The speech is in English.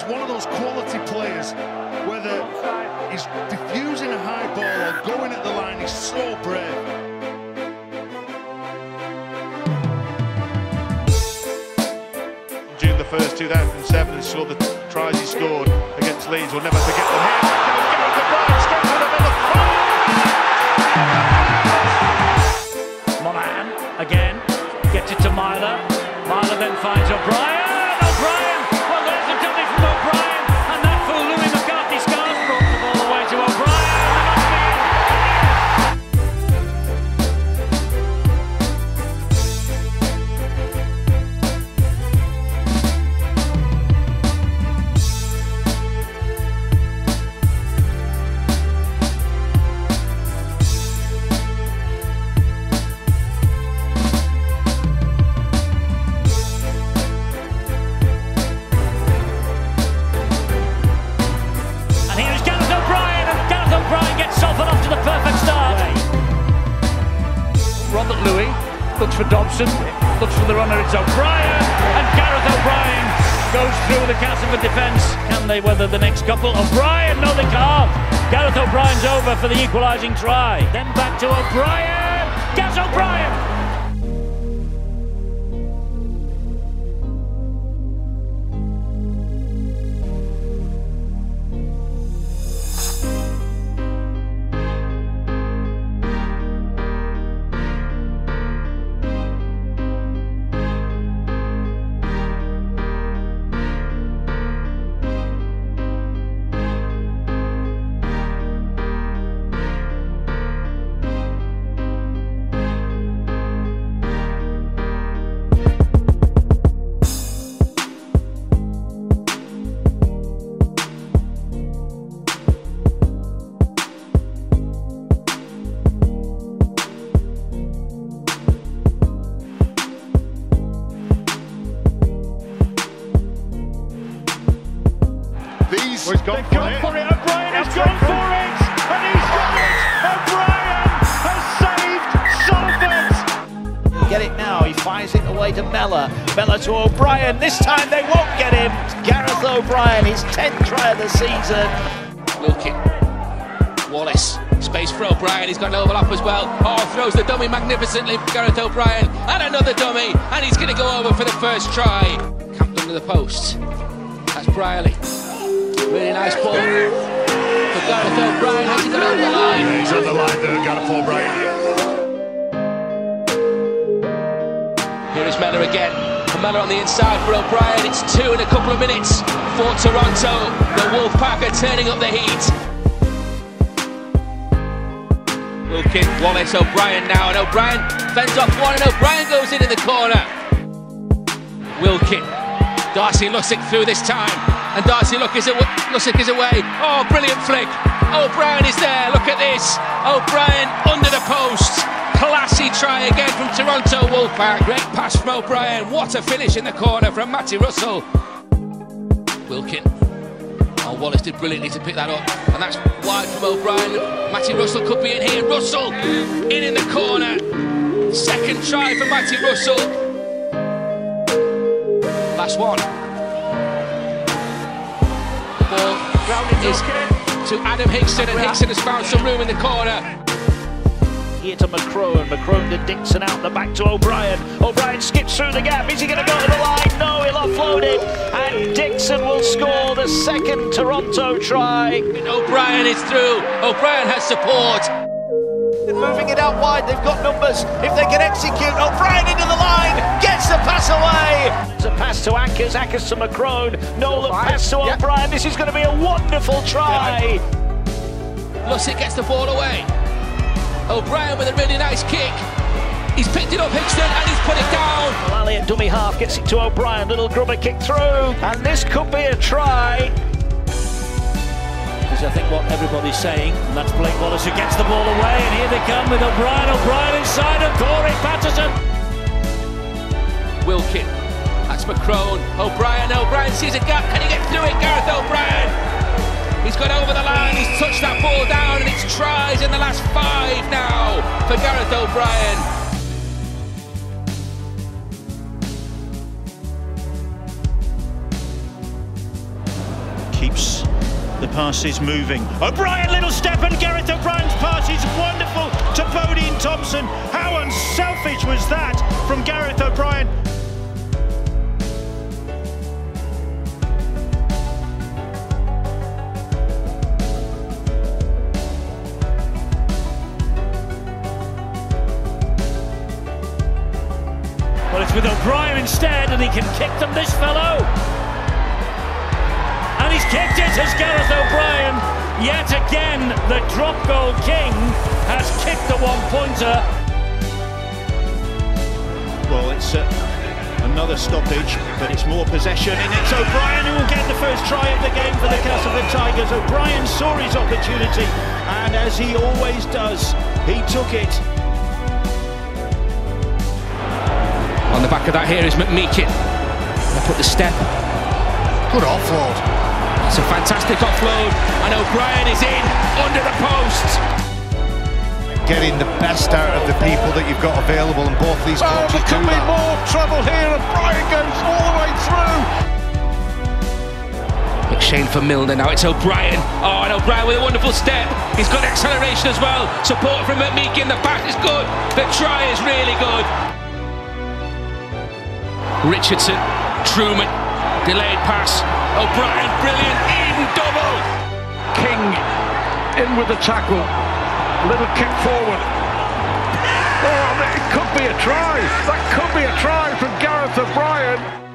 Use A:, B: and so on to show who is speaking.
A: is one of those quality players, whether he's diffusing a high ball or going at the line, he's so brave.
B: June the 1st, 2007, and saw the tries he scored against Leeds. We'll never forget them here. Gareth O'Brien straight to the middle.
C: Monaghan again gets it to Myler. Myler then finds O'Brien. O'Brien! The perfect start. Robert Lui looks for Dobson, looks for the runner, it's O'Brien, and Gareth O'Brien goes through the Castleford defence. Can they weather the next couple? O'Brien, no they can't. Gareth O'Brien's over for the equalising try. Then back to O'Brien, Gaz O'Brien.
D: Away to Mellor. Mellor to O'Brien. This time they won't get him. Gareth O'Brien, his 10th try of the season.
E: Wilkin. Wallace. Space for O'Brien. He's got an overlap as well. Oh, throws the dummy magnificently for Gareth O'Brien. And another dummy. And he's going to go over for the first try. Camped under the post. That's Briley. Really nice ball for Gareth O'Brien. Has he got over the line?
B: He's on the line there, Gareth O'Brien.
E: Here is Mellor again. Mellor on the inside for O'Brien. It's two in a couple of minutes for Toronto. The Wolfpack are turning up the heat. Wilkin, Wallace, O'Brien now, and O'Brien fends off one, and O'Brien goes into the corner. Wilkin, Darcy Lussick through this time, and Darcy Luck is Lussick is away. Oh, brilliant flick! O'Brien is there. Look at this. O'Brien under the post. Try again from Toronto Wolfpack. Great pass from O'Brien. What a finish in the corner from Matty Russell. Wilkin. Oh, Wallace did brilliantly to pick that up, and that's wide from O'Brien. Matty Russell could be in here. Russell in in the corner. Second try for Matty Russell. Last one. Ball is to Adam Higson, and Higson has found some room in the corner.
D: Here to McCrone. McCrone to Dixon out the back to O'Brien. O'Brien skips through the gap. Is he going to go to the line? No, he'll offload it. And Dixon will score the second Toronto try.
E: And O'Brien is through. O'Brien has support.
D: They're Moving it out wide, they've got numbers. If they can execute, O'Brien into the line, gets the pass away. It's a pass to Ackers, Ackers to McCrone. Nolan pass to O'Brien. This is going to be a wonderful try.
E: Lussick gets the ball away. O'Brien with a really nice kick. He's picked it up, Higson, and he's put it down.
D: Mullally at dummy half gets it to O'Brien. Little grubber kick through, and this could be a try.
C: Is I think what everybody's saying, and that's Blake Wallace who gets the ball away, and here they come with O'Brien. O'Brien inside of Corey Patterson.
E: Wilkin. That's McCrone. O'Brien. O'Brien sees a gap. Can he get through it? Gareth O'Brien. Got over the line. He's touched that ball down, and it's tries in the last five now for Gareth O'Brien.
F: keeps the passes moving. O'Brien, little step, and Gareth O'Brien's pass is wonderful to Bodene Thompson. How unselfish was that
C: instead, and he can kick them, this fellow. And he's kicked it as Gareth O'Brien. Yet again, the drop goal king has kicked the one pointer.
F: Well, it's uh, another stoppage, but it's more possession, and it's O'Brien who will get the first try of the game for the Castleford Tigers. O'Brien saw his opportunity, and as he always does, he took it.
E: On the back of that here is McMeeken. They put the step.
A: Good offload.
E: It's a fantastic offload, and O'Brien is in under the post.
G: Getting the best out of the people that you've got available, and both these
D: Oh,
G: coaches
D: there could be
G: that.
D: more trouble here, and Brian goes all the way through.
E: McShane for Milner now. It's O'Brien. Oh, and O'Brien with a wonderful step. He's got acceleration as well. Support from McMeeken. The back is good. The try is really good. Richardson, Trueman, delayed pass. O'Brien, brilliant, Eden double.
D: King in with the tackle. Little kick forward. Oh, it could be a try. That could be a try from Gareth O'Brien.